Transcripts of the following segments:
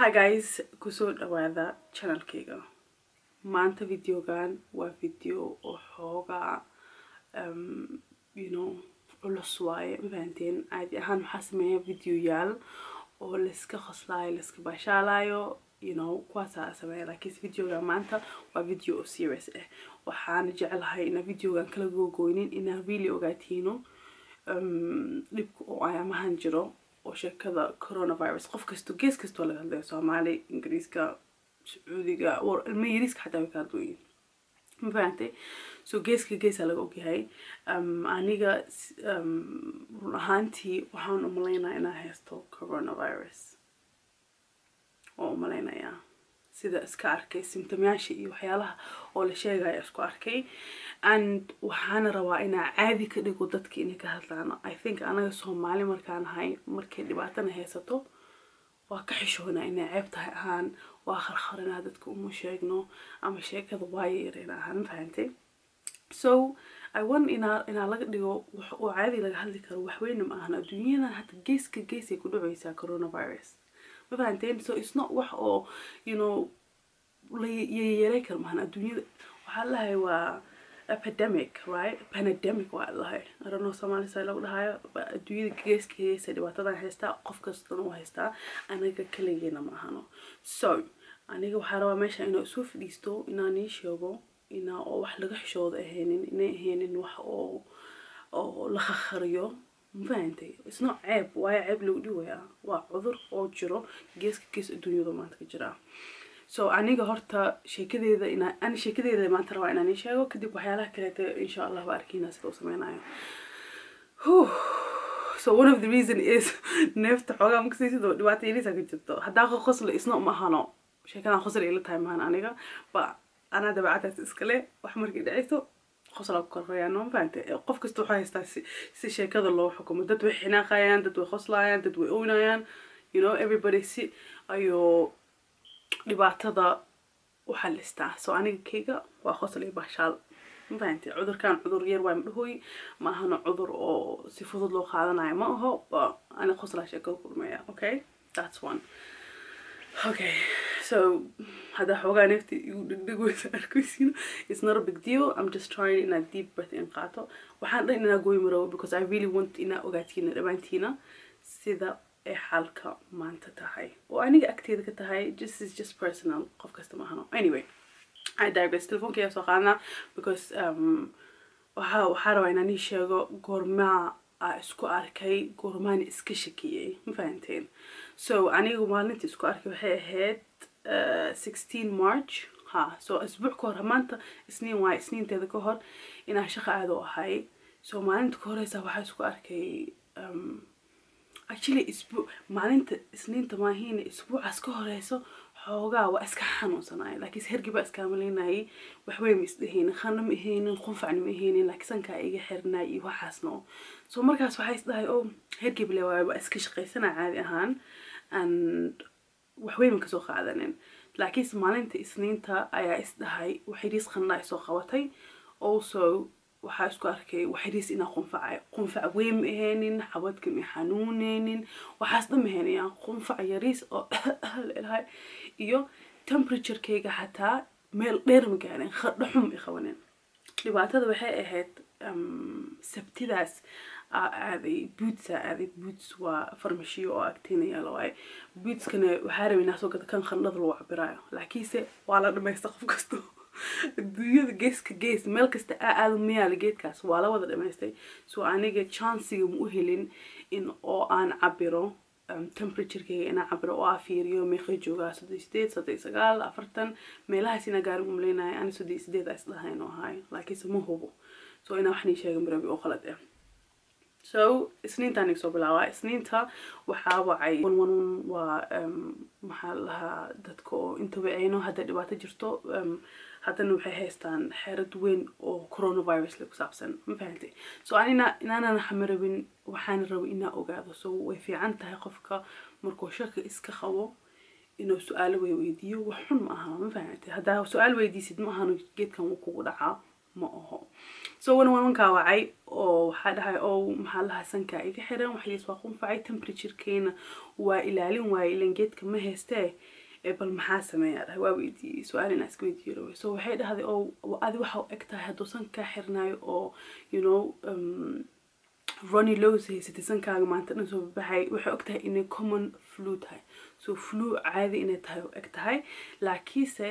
hi guys ku soo dhawaada channelkayga maanta videogan waa video oo xoogaa um, you know culus waaye. Mafahanteen caadi ahaan waxaa sameeya videoyaal oo layska qoslaayo layska baashaalayo you know kuwaasaa sameeya. Laakiinse videogan maanta waa video oo serious ah waxaana jecelahay inaa videogan kala googoynin inaa really ogaatiino um, dhibka oo ayaamahan jiro oo sheekada coronavirus. Qof kasto gees kastoo laga hadlayo soomaali ingiriiska sacuudiga ilma yariiska xataa way ka hadlooyin ma fahantay so geeska geesaa laga ogyahay. Aniga run ahaantii waxaan umalaynaa inaa haysto coronavirus. Oo umalaynayaa sida iska arkay simtomyaasha iyo waxyaalaha oo la sheegaya isku arkay and waxaana rabaa inaa caadi ka dhigo dadka inay ka hadlaan i think anaga soomaali markaan ahay markay dhibaatana haysato waa ka xishoonaa inay ceeb tahay ahaan waa kharkharinaa dadka uma sheegno ama sheekada waayo yareyna ahaan fahantay so i want inaa laga dhigo oo caadi laga hadli karo waxweyne ma ahan adduunyadan hata geeska geesay ku dhacaysaa coronavirus. Ma fahanteen? So it's not wax oo you know la karo maahan adduunyada waxaa lahay waa epidemic right? Pandemic waa lahay I don't know Somali side lagu dhahayo adduunyada geeska geesa dhibaatadan haystaa qof kastana u haystaa anaga kaligeena ma ahano so aniga waxaa rabaa meesha inaa isu fadhiisto inaan ii sheego inaa oo wax laga xishooda ahaynin inay ahaynin wax oo oo la khakhariyo mafahantay isno ceeb waayo ceeb lagu dhiwayaa waa cudur oo jiro geeska gees adduunyada maanta ka jira so aniga horta sheekadeeda inaa ani sheekadeeda maanta rabaa inaan ii sheego kadib waxyaalaha kaleeta insha allah waa arkiinaa sida u sameynayo so one of the reason is neefta xoogaa makasaysid oo dhibaata yariisa ka jirto. Haddaa qosla isna uma ahano sheekadan qosla ila tahay mahan aniga. Ba anaa dabeecadaas iskale wax markay dhacayso qoslaa ku korayaan ma fahante qof kasta waxaa haystaa si si sheekada loo xukumo. Dad way xinaaqayaan dad way qoslaayaan dad way oynayaan you know everybody si ayuu dhibaatada u xalistaa so aniga kayga waa qosl iyo baashaal. Ma fahante cudurkan cudur yar waa madhahooy ma cudur oo si fudud loo qaadanayo ma aho ani qoslaa sheekada kulmaya okay? That's one. Okay so hadda xoogaa neefta igu dhegdhegweysa arkaysiino. It's not a big deal. I'm just trying inaa deep breath in qaato. Waxaan dhan inaa gooy marow because i really want inaa ogaatiina dhammaantiina sida ay xaalka maanta tahay. Oo aniga agteeda ka tahay just is just personal qof kasta ma ahano. Anyway i digress. Telefoonka ayaa soo qaadnaa because um waxaa waxaa rabaa inaan ii sheego goormaa aa isku arkay goormaana iska shakiyey ma fahanteen? So aniga maalinta isku arkay waxay ahayd sixteen march. Ha so asbuuc ka hor maanta isniin waaye isniinteeda ka hor inaan shaqo aada u ahay. So maalinta ka horeysa waxaa isku arkay um, actually isbuu maalinta isniinta maahiina isbuucaas ka horeyso xoogaa waa iska xanuunsanaya laakiin hergibaa iskaamalinayay waxweyn ma isdhehaynin khana ma ahaynin qunfacna ma ahaynin laakiin sankaa iga xirnay iyo waxaasno so markaas waxaa isdhahay o hergib le waa iska shaqaysana caadi ahaan and waxweyn ma ka soo qaadanin. Laakiinse maalinta isniinta ayaa isdhahay waxiriis khanaa isoo qabatay. Also waxaa isku arkay waxiriis inaa qunfacayo qunfac weyn ma ahaynin xabadka ma xanuuneynin waxaas dhan ma ahaynin qunfac yariis oo leelahay iyo temperaturekeyga xataa meel dheer ma gaarin dhaxum i qabanin. Dhibaatada waxay ahayd sabtidaas aaday bootsa aaday boots waa farmashiyo oo agteena yaalla waaye. Bootskana waxaa rabay inaa soo gada kan khandhada lagu cabiraayo laakiinse waa la dhamaysta qof kasto adduunyada geeska gees meel kasta aa aada mayaala geedkaas. Waa la wada dhamaystay. So aniga chanciga ma u helin in oo aan cabiro temperaturekeyga inaan cabiro oo aa fiiriyo meeqay joogaa soddon sideed soddon sagaal afartan meelahaas inaa gaarin umaleynaya ani soddon sideed aa isdhahayn oo ahayo laakiinse ma hubo so inaa wax nii marabi oo qalad ah so isniintaan soo bilaabaa. Isniinta waxaa wacay. Wanwan waa maxaa lahaa dadka oo ayno hadda dhibaato jirto haddana waxay haystaan xeerad weyn oo coronavirus le ku saabsan. Ma fahantay so anina inaanan xamarabin waxaan rabay inaa ogaado. So way fiican tahay qofka markuu shaka iska qabo inuu su'aalo way weydiiyo. Wax xun ma aha ma fahantay haddaa su'aal weydiisid ma ahano geedkan wuu kugu dhacaa ma aho so wan wankaa wacay oo waxaa dhahay oo maxaa sankaa iga xiran waxays waa qunfacay temperaturekeena waa ilaalin waaye ilan geedka ma heystee ee bal maxaa sameeyaa? Dhahay waa weydiiyey su'aal inaa iska weydiiyo rawe. So waxay dhahday oo adi waxa eg tahay hadduu sankaa xirnaayo oo you know um, ronny lows haysatay sankaaga maanta dhan soo babaxay waxay og inay common flu tahay. So flu caadi inay tahay eg tahay. Laakiinse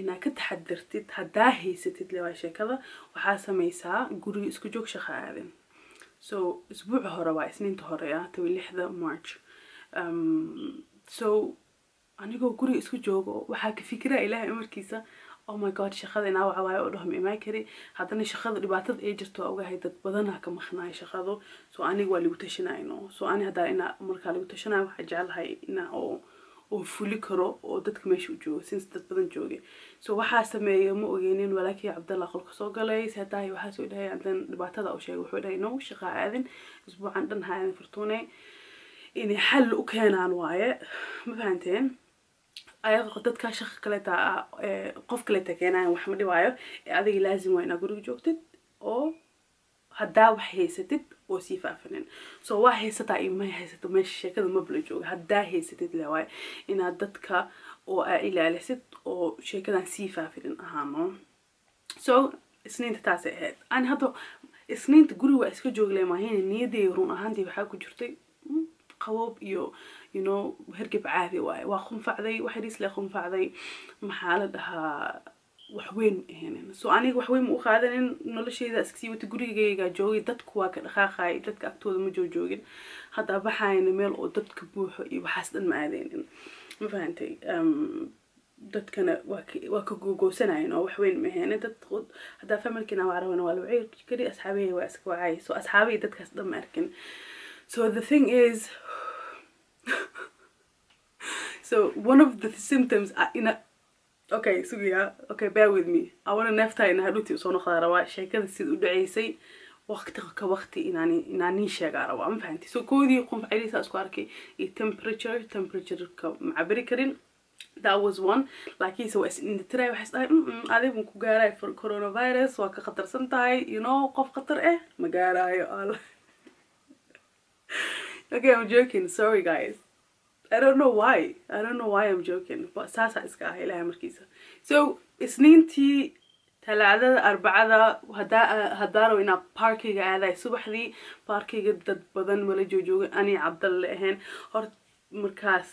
inaad ka taxadirtid haddaa haysatid lewaa sheekada waxaa sameysaa guriga isku joog shaqa aadan so hore waa isniinta hore ah tawi lixda march um, so anigoo guriga isku joogo waxaa ka fikiraa ilaahay amarkiisa oh my god shaqada inaa wacawaayo oo dhaho ma imaan kari haddana shaqada dhibaatada ay jirto waa ogahay dad badanaa ka maqnaay shaqado so aniga waa lagu tashanayno so ani haddaa inaa markaa lagu tashanayo waxaa jeclahay inaa oo oo fuli karo oo dadka meesha u joogo since dad badan jooga so waxaa sameeya ma ogeenin walaakii cabdallah qolka soo galay seetahay waxaa soo dhahay hadan dhibaatada u sheegay wuxuu dhahay no shaqaa aadin isbuucan dhan ha aadin furtuune inay xal u keenaan waaye. Ma fahanteen? Ayaga dadkaa shaqa kaleta qof kaleta keenayan wax ma dhibaayo. Ee adiga laazim waa inaa guriga joogtid oo haddaa wax haysatid oo sii faafinin so waa haysataa iyo may haysato meesha sheekada mabla jooga. Haddaa haysatid le waaye inaad dadka oo aa ilaalisid oo sheekadan sii faafinin ahaano so isniinta taasay ahayd. Ani hadda isniinta guriga waa iska joogle maahin niyadey run ahaantii waxaa ku jirtay qaboob iyo you know hergeb caadi waaye waa qunfacday waxariisle qunfacday maxaa la dhahaa waxweyn ahanin so aniga waxweyn ma u qaadanin nolosheyda iskasii wata gurigayga joogay dadku waa ka dhaqaaqay dadka agtooda ma joogjoogin haddaa baxayna meel oo dadka buuxo iyo waxaas dhan ma aadeynin ma fahantay dadkana waa ka googoosanaayen oo waxweyn ma ahanin dad haddaa familkina waa rawana waa la wacay asxaabahey waa iska wacay. So asxaabahey dadkaas dhan ma arkin. So the thing is so one of the symptoms in a okay sugaya okay bear with me. I wanna neeftaa ina hadhuutii u soo noqdaa rabaa sheekada sida u dhaceysay waqti ka waqti inaan inaan nin sheegaa rabaa ma fahanti? So koodii qunf celiisa isku arkay iyo temperature temperatureka ma cabiri karin. That was one. Laakiinse waa isindhatiray waxay isdhahay adigun ku gaarayo for coronavirus waa ka khatarsan tahay. You know qof khatar eh ma gaaraayo okay i'm joking. Sorry guys I don't know why. I don't know why I'm joking. But saasa iska ah ilahay markiisa. So isniintii talaadada arbacada hadaa hadaa rabo inaa parkiga aaday subaxdii parkiga dad badan mala joojooga ani cabdalle ahayn hor markaas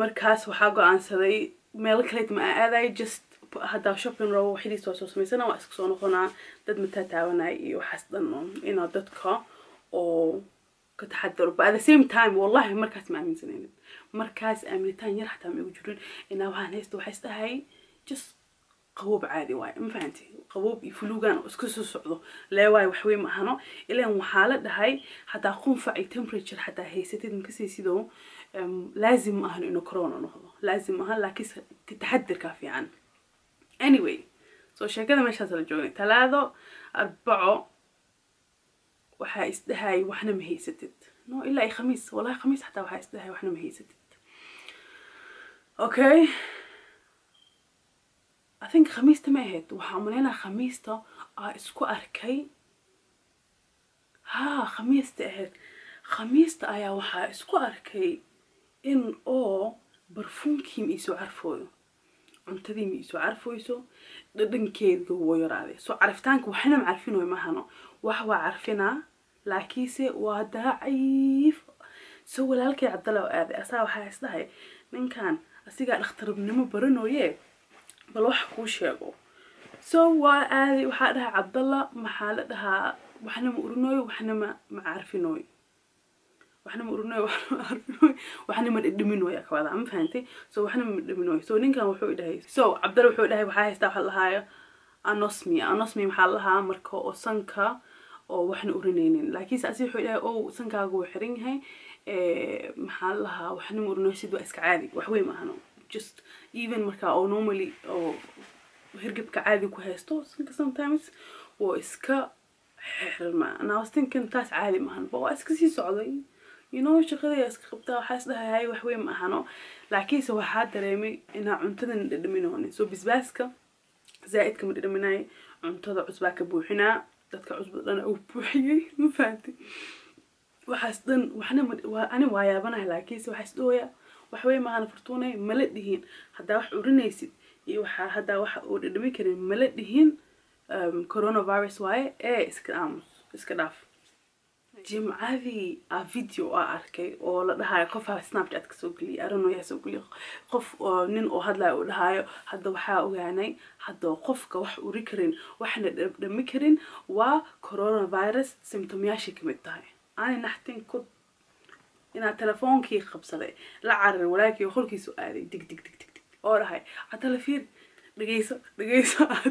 markaas waxaa go'aansaday meel kaleet ma aaday just haddaa shopping rabo waxdiis waa soo samaysana waa iska soo noqonaa dad mataa taawanay iyo waxaas dhan inaa dadka oo kataxadaro but at the same time wallahi markaas ma aaminsanaynin. Markaas aaminitaan yar xataa ma igu jirin. Inaa waxaan haysta waxay isdhahay just qaboob caadi waaye ma fahanti? Qaboob iyo fulugan oo iska soo socdo. Leewaayo waxweyn ma ahano. Ilaan waxaa la dhahay hataa qunfac iyo temperature xataa haysatid makasii sidoo laazim ma ahan inuu corona noqdo. Laazim ma ahan laakiinse taxadirkaa fiican. Anyway so sheekada meeshaas la joognay talaado arbaco وحا إستهاي وحنا مهيستد نو إلا أي خميس والله خميس حتى وحا إستهاي وحنا مهيستد أوكي؟ أعتقد خميس تما هيد وحا عملينا خميس تا آه، إسكو أركي. ها خميس تا خميس تا وحا إسكو أركي. إن أو برفون كيم إيسو عرفوه عن تذيم إيسو عرفوه إيسو دن كيد هو يرادي سو عرفتانك وحنا معرفين وما هنو وحوا عرفنا laakiinse waa daciif. So walaalkay cabdalla oo aaday asaa waxaa isdhahay ninkan asigaa dhakhtarnimo baranooye bal wax kuu sheego. So waa aaday waxaa dhahay cabdalla maxaa la dhahaa waxna ma urinooyo waxna ma ma carfinooyo. Waxna ma urinooyo waxna ma carfinooyo waxna ma dhadhaminooyo akawada ma fahantay so waxna ma dhadhaminooyo so ninkan wuxuu dhahay so cabdalla wuxuu dhahay waxaa haystaa waxa lahaayo anosmia. Anosmia maxaa lahaa marka oo oo waxna urinaynin. Laakiinse asi wuxuu dhahay o sankaaga wuu xiran yahay. Maxaa lahaa waxna ma urinayo sid waa iska caadi. Waxweyn maahano just even marka oo normally oo hirgabka caadi ku haysto sanka sometimes waa iska xirma thinking taas caadi maahan ba waa iska sii socday. You know iska qabtaa. Waxaa isdhahay hay waxweyn maahano laakiinse waxaa dareemay inaa cuntadan dhadhaminoonin so bisbaaska zaa-idka ma dhidhaminay cuntada cusbaa ka buuxinaa dadka cusbada dhana uu buuxiyey ma fahanti. Waxaas dhan waxna ani waa yaabanahay laakiinse waxaas dhooya waxwey maahana fortuunay mala dhihin. Haddaa wax urinaysid iyo waxaa haddaa waxa uu dhidhami karin mala dhihin coronavirus waaye ee iska aamus iska dhaaf jimcadii a video a arkay oo la dhahayo qofa snapchat ka soo geliyay arano yaa soo geliya qof nin oo hadlayo uu dhahayo hadda waxaa ogaanay hadda qofka wax uri karin waxna dhami karin waa coronavirus symptomyaashii ka mid tahay. Ani naxtin ku inaa telefoonkii qabsaday la carar walaakii qolkiisu aaday dig dig dig dig oo dhahay hadala fiir dhegeyso dhegeyso aa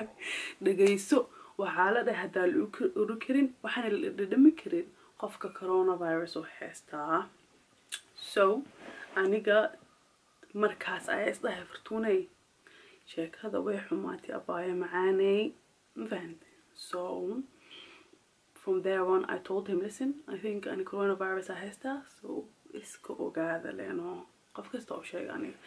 dhegeyso waxaa la dhahay haddaa la uri karin waxaana la dhadhami karin qofka coronavirus oo heystaa so aniga markaas ayaa isdhahay fortuunay sheekada way xumaatay abaayo macaaney ma fahantay so from there on I told him listen I think ani coronavirus aa heystaa so iska ogaada leeno qof kasta oo sheega aniga.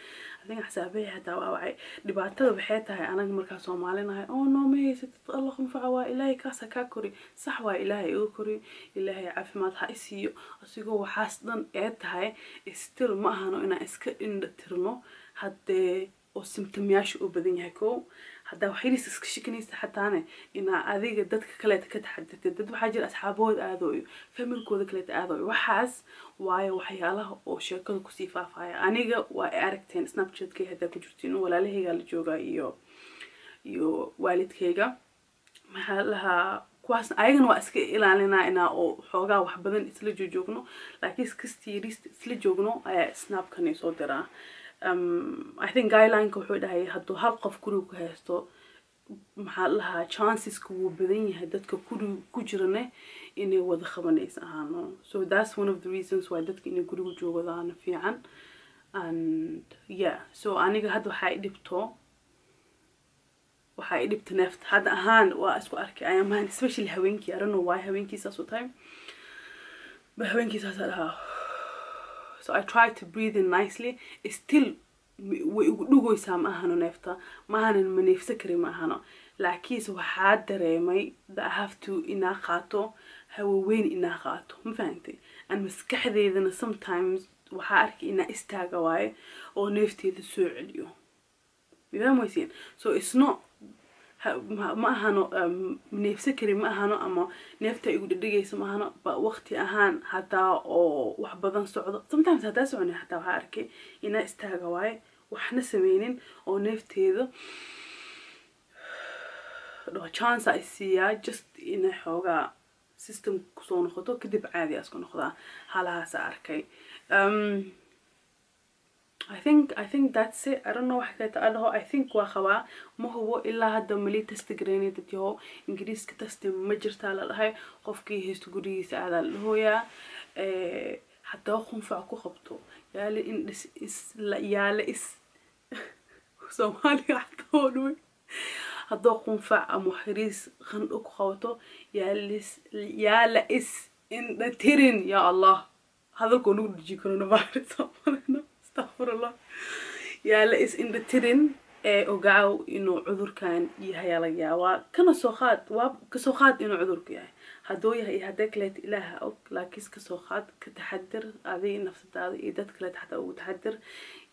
Adiga xisaabeya hataa waa wacay. Dhibaatada waxay tahay anaga markaa soomaalinahay oo noo ma haysatid allah anfaca waa ilaahay kaasa kaa kori. Sax waa ilaahay iga kori. Ilaahay caafimaad ha isiiyo asigoo waxaas dhan ee tahay still ma ahano inaan iska indha tirno haddee oo symptomyaasha oo badan yahay ko haddaa waxyariis iska shikanaysa xataane inaa adiga dadka kaleeta ka taxadirtid dad waxaa jira asxaabahooda aadooyo familkooda kaleeta aadooyo waxaas waayo waxyaalaha oo sheekada kusii faafaya aniga waa ay aragteen snapchatkay haddaa ku jirtiin walaalahaygaa la joogaa iyo iyo waalidkayga maxaa lahaa kuwaas ayagana waa iska ilaalinaa inaa oo xoogaa wax badan isla joogno laakiin kastii yariista isla joogno ayaa snapkani soo diraa um, I think wuxuu dhahay hadduu hal qof guriga ku haysto maxaa lahaa chanceska wuu badan yahay dadka guriga ku jirane inay wada qabanaysa ahaano. So that's one of the reasons why dadka inay guriga joogadaana fiican. And yeah so aniga hadda waxaa i dhibto waxaa i neefta hadda ahaan waa isku arkay ayamaan especially haweenkii. Know why haweenkii saas u tahay ba haweenkii saasa dhahaa so I try to breathe in nicely. Still way igu dhugaysaa ma ahano neefta ma ahanan ma neefsa kari ma ahano. Laakiinse waxaa dareemay to inaa qaato hawaweyn inaa qaato ma fahantay? Aan maskaxdeydana sometimes waxaa arkay inaa istaaga waaye oo neefteeda soo celiyo. Mifahmaysiin so it's not ma ahano neefsa kari ma ahano ama neefta igu dhedhegaysa ma ahano waqti ahaan hadaa oo wax badan socdo. Sometimes haddaa socona hataa waxaa arkay inaa istaaga waaye waxna sameynin oo neefteeda chance ay siiyaa just inay xoogaa system ku soo noqoto kadib caadi asku noqdaa. Halahaasa arkay I think I think that's it. I don't know wax kaleeta aan dhaho. I think waa qabaa ma hubo ilaa hadda mali testi garaynay dad yahow ingiriiska testi ma jirtaa la dhahay qofkii haysto gurigiisa aadaa la dhahooyaa haddaba qunfac ku qabto yaale in dhis is yaale is soomaaliga xataa oo dhaway haddoo qunfac ama xiriis qandho ku qabato yaalis yaalla is indha tirin allah. Hadalkoo nagu dhaji coronavirus استغفر الله. يا لئس إن بترن إيه، أوجعوا إنه عذر كان يهيا ليا. وكان سخات وكسخات إنه عذر كيا هدويا هي هداك لا إله أوك لكن كسخات كتحدر هذه نفس هذه إيدتك لا تحت أو تحدر.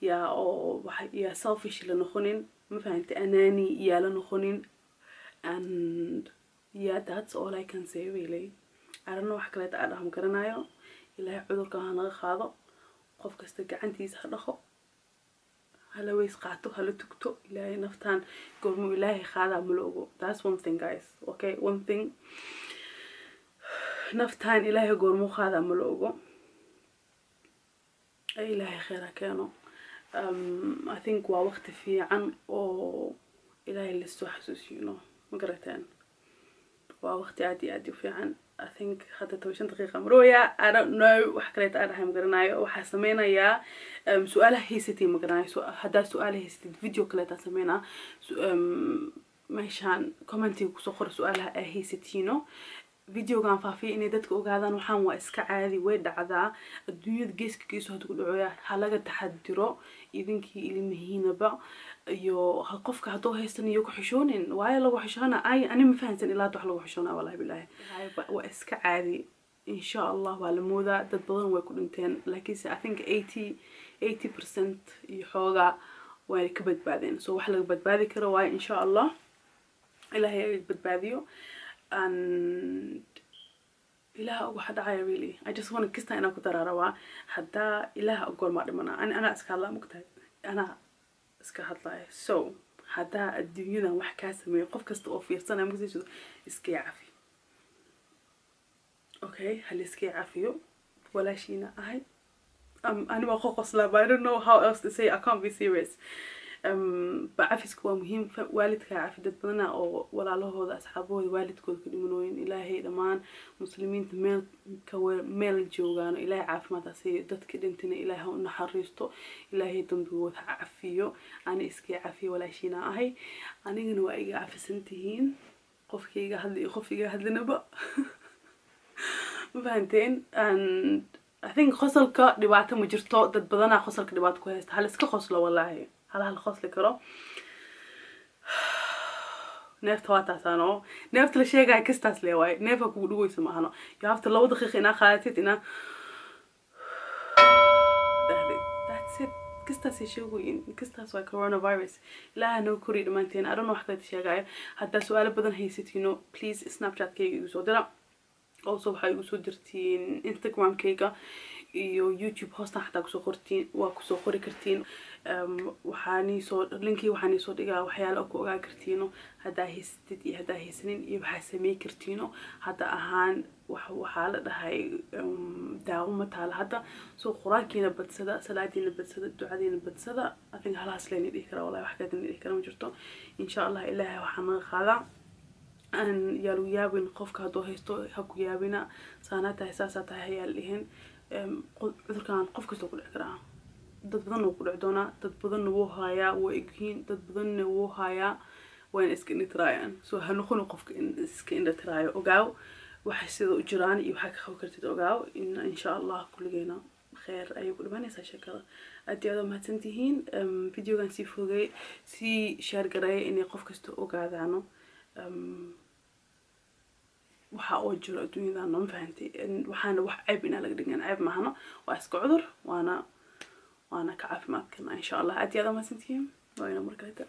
يا أو يا صافيش لنخونين ما فهمت. أناني يا لنخونين and yeah that's all I can say really. أنا واحد كلا تعرفهم كرنايو إلهي عذر كان هذا خاضو qof kasta gacantiisa ha dhaqo hala weys qaato hala tugto ilaahay naftaan goormuu ilaahay qaadaa ma la ogo. That's one thing guys okay? One thing. Naftaan ilaahay goormuu qaadaa ma la ogo. Ilaahay kheyr ha keeno. Um, I think waa waqti fiican oo ilaahay la soo xasuusiyno ma garateen waa waqti aad iyo aad u fiican I think toban shan daqiiqa marooya I don't know kaleeta aan dhahay magaranayo waxaa sameynayaa um, su-aalaha haysatay magaranayo so, haddaa su-aala haysatid video kaleetaa sameynaa um, meeshaan commentiga kusoo qora su-aalaha aa haysatiino فيديو كان فافي إني دتك أقعدان وحام وأسكع عادي ويد عدا الديوذ جيس كيسو هتقول عيا حلاقة تحدرة إذن كي اللي مهينة بع يو هقف كهدو هيستني يوك حشون إن وعيا لو حشانا أي أنا مفهمت إن لا تحلو حشونا والله بالله وأسكع عادي إن شاء الله وعلى مودة تبضن ويكون إنتين لكن I think 80 80% يحوغا ويكبد بعدين سو so, حلاقة بعد بعدي كروا إن شاء الله إلا هي بعد and ilaah waxa dhacaya really i just want kista inaan ku daraarawaa haddaa ilaah goormaa dhimana ani anaa iska hadlaa mugtahay anaa iska hadlaya so haddaa adduunyadan wax kaa sameeyo qof kasta oo fiirsanaya mugtayso iskay cafi okay hal iskay cafiyo walaashiina ahay um, ani waa qoqoslaa but i don't know how else to say i can't be serious um, cafisku waa muhiim. Waalidkaa cafi dad badana oo walaalahooda asxaabahooda waalidkooda ka dhimanooyin ilaahay dhammaan muslimiinta meel ka meel joogaano. Ilaahay caafimaad hasiiyo dadka dhintana ilaahay ha u naxariisto. Ilaahay dambigooda ha cafiyo ani iskay cafiyo walaashiina ahay. Anigana waa iga cafisan tihiin qofka iga hadla iyo qof iga hadlinaba. Ma fahanteen? I think qosolka dhibaato ma jirto. Dad badanaa qosolka dhibaato ku haysta. Hal iska qoslo wallaahi على هالخوص الكرة نفت واتا سانو. نفت لشي قاي كستاس ليواي نفت قولو يسمحانو يعفت لو دخيخ إنا خالتيت إنا. كستاس يشيغو ين كستاس واي كورونا فيروس لا نو كوري دمانتين. ارونو حكا تشي قاي حتى سؤال بدن هيسيتينو بليز سناب شات كي يوزو درا أو صبحا يوزو درتين انستغرام كيكا iyo youtube hoostan xataa ku soo qortiin waa ku soo qori kartiin. Waxaa niisoo linkii waxaa niisoo dhigaa waxyaala ku ogaa kartiino. Haddaa haysatid iyo haddaa haysanin iyo waxaa samey kartiino. Hadda ahaan waxaa la dhahay daawo ma taala. Hadda soo qur'aankiina badsada salaadiina badsada ducadiina badsada i think halahaas leyna dhihi karaa wallahi wax kaadina dhihi kara ma jirto. Insha allah ilaahay waxaa naga qaadaa. Yaalu yaabin qofka hadduu haysto ha yaabina. Saanaa tahay saasaa tahay hayaal dhihin cudurkan qof kastoo ku dhici karaa. Dad badanna wuu ku dhici doonaa dad badanna wuu haayaa waa egyihiin dad badanna wuu haayaa wayna iska indhatiraayaan soo ha noqoni qofka in iska indhatiraayo ogaaw. Waxay sida u jiraan iyo waxaa ka qaban kartid ogaaw. In insha allah kulligeena kheer ayay ku dhimanaysaa sheekada. Aad iyo aad waa mahadsan tihiin videogan sii fogay sii shaargareeya inay qof kasta ogaadaano waxa oo jiro adduunyadan ma fahantay waxaana wax ceeb inaa laga dhigan ceeb maahano waa iska cudur waana waana ka caafimaadkana insha allah. Aad iyo aad waa mahadsantihiin. Waa ina markaleta